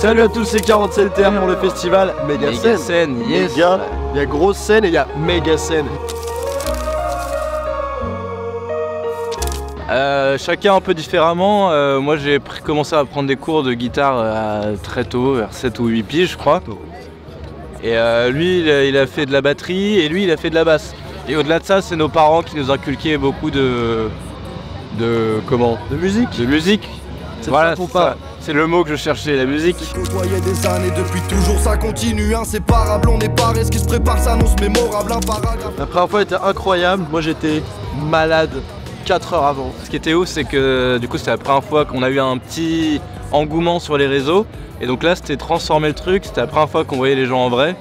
Salut à tous, c'est 47 terres pour le festival Méga Scène. yes. Il y a, il y a grosse scène et il y a méga scène. Euh, chacun un peu différemment. Euh, moi j'ai commencé à prendre des cours de guitare euh, très tôt, vers 7 ou 8 piges je crois. Et lui il a, il a fait de la batterie et lui il a fait de la basse. Et au-delà de ça c'est nos parents qui nous inculquaient beaucoup de... de comment? De musique? De musique. Voilà, ça c'est le mot que je cherchais, la musique. Des années depuis toujours, ça continue, inséparable. On est paré, ce qui se prépare s'annonce mémorable. Un paragraphe. La première fois était incroyable. Moi j'étais malade 4 heures avant. Ce qui était ouf, c'est que du coup, c'était la première fois qu'on a eu un petit engouement sur les réseaux. Et donc là, c'était transformer le truc. C'était la première fois qu'on voyait les gens en vrai.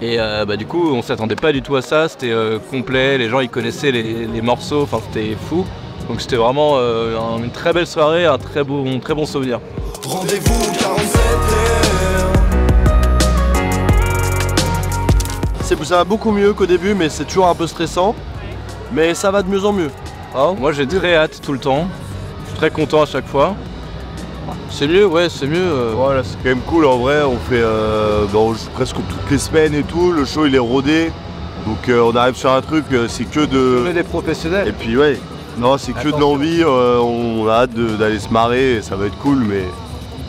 Et euh, bah, du coup, on s'attendait pas du tout à ça. C'était euh, complet. Les gens, ils connaissaient les, les morceaux. Enfin, c'était fou. Donc c'était vraiment euh, un- une très belle soirée, un très bon, très bon souvenir. Rendez-vous 47 heures. C'est- Ça va beaucoup mieux qu'au début, mais c'est toujours un peu stressant. Mais ça va de mieux en mieux. Hein? Moi, j'ai très hâte tout le temps. Je suis très content à chaque fois. C'est mieux, ouais, c'est mieux. euh. Voilà, c'est quand même cool en vrai. On fait euh, on joue presque toutes les semaines et tout. Le show il est rodé. Donc euh, on arrive sur un truc, euh, c'est que On est de. des professionnels. Et puis ouais, non, c'est que de l'envie. euh, on a hâte d'aller se marrer. et Ça va être cool, mais.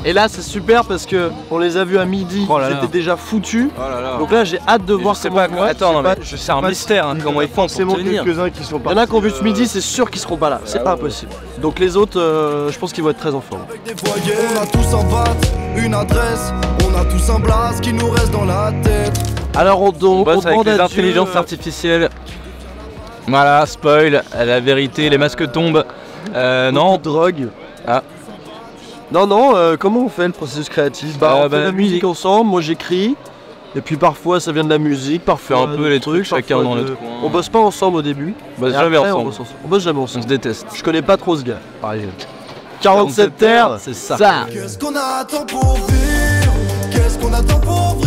Et là c'est super parce que on les a vus à midi. Oh déjà foutus. Oh là là. Donc là j'ai hâte de Et voir je sais comment pas quoi. Attends, non, mais pas- je- c'est un pas- mystère hein, comment ils font pour forcément tenir. quelques-uns qui sont Il y en a qui ont vu ce euh, midi, c'est sûr qu'ils seront pas là. C'est Ah pas ouais. impossible. Donc les autres, euh, je pense qu'ils vont être très en forme. Avec des voyelles, on a tous un VAT, une adresse. On a tous un blast qui nous reste dans la tête. Alors on, On donc, on bosse avec demande les intelligences euh, artificielles. Voilà, spoil, la vérité, les masques tombent. Euh, non, drogue. Ah. Non, non, euh, comment on fait le processus créatif Bah, Euh, on fait bah, de la musique musique. ensemble, moi j'écris. Et puis parfois ça vient de la musique, parfois fait un peu les trucs, chacun dans de- notre coin. On bosse pas ensemble au début. on bosse et jamais après, On ensemble. bosse, ensemble. On bosse jamais On ensemble. se déteste. Je connais pas trop ce gars, par exemple. 47 terres, c'est ça. Qu'est-ce qu'on attend pour vivre? Qu'est-ce qu'on attend pour briller